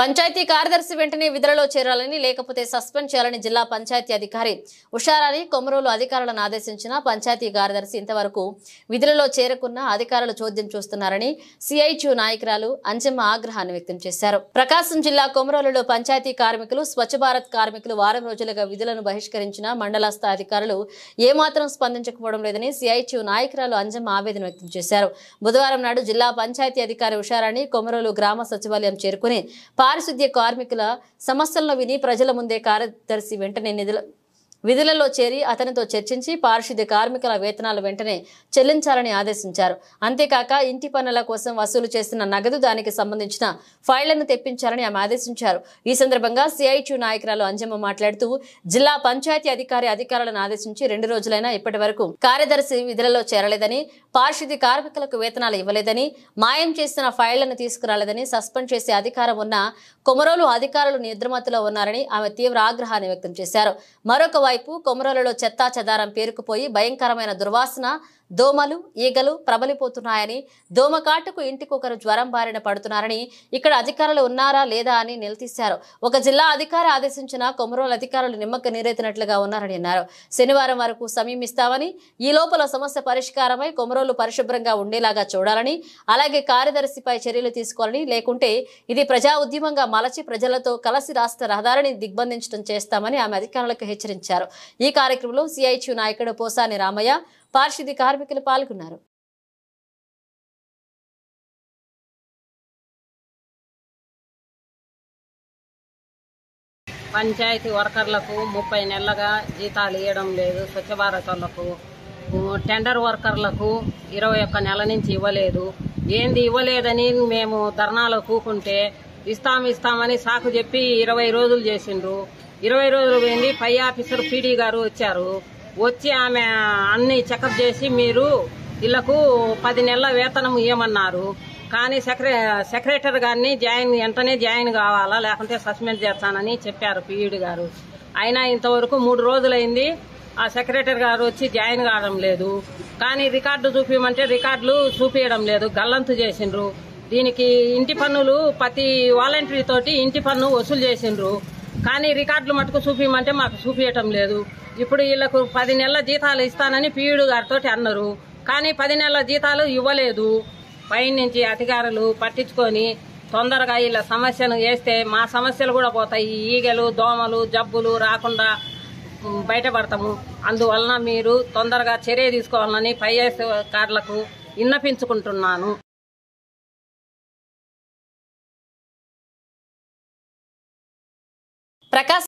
పంచాయతీ కార్యదర్శి వెంటనే విధులలో చేరాలని లేకపోతే సస్పెండ్ చేయాలని జిల్లా పంచాయతీ అధికారి ఉషారాని కొమరోలు అధికారులను ఆదేశించిన పంచాయతీ కార్యదర్శి ఇంతవరకు విధులలో చేరకున్న అధికారులు చోద్యం చూస్తున్నారని సిఐటియు నాయకురాలు అంజమ్మ ఆగ్రహాన్ని వ్యక్తం చేశారు. ప్రకాశం జిల్లా కొమరోలులో పంచాయతీ కార్మికులు స్వచ్ఛ భారత్ కార్మికులు వారం రోజులుగా విధులను బహిష్కరించిన మండల స్థాయి అధికారులు ఏమాత్రం స్పందించకపోవడం లేదని సిఐటియు నాయకురాలు అంజమ్మ ఆవేదన వ్యక్తం చేశారు. బుధవారం నాడు జిల్లా పంచాయతీ అధికారి ఉషారాణి కొమరోలు గ్రామ సచివాలయం చేరుకుని పారిశుద్ధ్య కార్మికుల సమస్యలను విని ప్రజల ముందే కార్యదర్శి వెంటనే నిధుల విధులలో చేరి అతనితో చర్చించి పారిశుద్ధ్య కార్మికుల వేతనాలు వెంటనే చెల్లించాలని ఆదేశించారు. అంతేకాక ఇంటి పనుల కోసం వసూలు చేస్తున్న నగదు దానికి సంబంధించిన ఫైళ్ళను తెప్పించాలని ఆమె ఆదేశించారు. ఈ సందర్భంగా సిఐటియు నాయకురాలు అంజమ్మ మాట్లాడుతూ జిల్లా పంచాయతీ అధికారి అధికారులను ఆదేశించి రెండు రోజులైనా ఇప్పటి వరకు కార్యదర్శి విధులలో చేరలేదని పారిశుద్ధ్య కార్మికులకు వేతనాలు ఇవ్వలేదని మాయం చేసిన ఫైళ్ళను తీసుకురాలేదని సస్పెండ్ చేసే అధికారం ఉన్న కొమరోలు అధికారులు నిద్రమత్తులో ఉన్నారని ఆమె తీవ్ర ఆగ్రహాన్ని వ్యక్తం చేశారు. మరొక వైపు కొమరోలలో చెత్తా చెదారం పేరుకుపోయి భయంకరమైన దుర్వాసన దోమలు ఈగలు ప్రబలిపోతున్నాయని దోమకాటుకు ఇంటికొకరు జ్వరం బారిన పడుతున్నారని ఇక్కడ అధికారులు ఉన్నారా లేదా అని నిలదీశారు. ఒక జిల్లా అధికారి ఆదేశించిన కొమరోలు అధికారులు నిమ్మక నీరెత్తినట్లుగా ఉన్నారని అన్నారు. శనివారం వరకు సమయం ఇస్తామని ఈ లోపల సమస్య పరిష్కారమై కొమరోలు పరిశుభ్రంగా ఉండేలాగా చూడాలని అలాగే కార్యదర్శిపై చర్యలు తీసుకోవాలని లేకుంటే ఇది ప్రజా ఉద్యమంగా మలచి ప్రజలతో కలిసి రాష్ట్ర రహదారిని దిగ్బంధించడం చేస్తామని ఆమె అధికారులకు హెచ్చరించారు. ఈ కార్యక్రమంలో సిఐటియు నాయకుడు పోసాని రామయ్య పారిశుద్ధ్య కార్మికులు పాల్గొన్నారు. పంచాయతీ వర్కర్లకు ముప్పై నెలలుగా జీతాలు ఇవ్వడం లేదు స్వచ్ఛ భారత్ వాళ్ళకు టెండర్ వర్కర్లకు ఇరవై ఒక్క నెల నుంచి ఇవ్వలేదు. ఏంది ఇవ్వలేదని మేము ధర్నాలో కూకుంటే ఇస్తాం ఇస్తామని సాకు చెప్పి ఇరవై రోజులు చేసిండ్రు. ఇరవై రోజులు పోయింది. పై ఆఫీసర్ పీడీ గారు వచ్చారు. వచ్చి ఆమె అన్ని చెకప్ చేసి మీరు వీళ్ళకు పది నెలల వేతనం ఇవ్వమన్నారు కానీ సెక్ర సెక్రటరీ గారిని జాయిన్ వెంటనే జాయిన్ కావాలా? లేకుంటే సస్పెండ్ చేస్తానని చెప్పారు పీఈడి గారు. అయినా ఇంతవరకు మూడు రోజులైంది. ఆ సెక్రటరీ గారు వచ్చి జాయిన్ కావడం లేదు. కానీ రికార్డు చూపించమంటే రికార్డులు చూపించడం లేదు. గల్లంతు చేసిండ్రు. దీనికి ఇంటి పన్నులు ప్రతి వాలంటరీ తోటి ఇంటి పన్ను వసూలు చేసిండ్రు. కానీ రికార్డులు మటుకు చూపించమంటే మాకు చూపించటం లేదు. ఇప్పుడు వీళ్ళకు పది నెలల జీతాలు ఇస్తానని పీయుడు గారితో అన్నారు. కానీ పది నెలల జీతాలు ఇవ్వలేదు. పైనుంచి అధికారులు పట్టించుకొని తొందరగా వీళ్ళ సమస్యను వేస్తే మా సమస్యలు కూడా పోతాయి. ఈగలు దోమలు జబ్బులు రాకుండా బయటపడతాము. అందువలన మీరు తొందరగా చర్య తీసుకోవాలని పై కార్లకు విన్నపించుకుంటున్నాను. ప్రకాశ్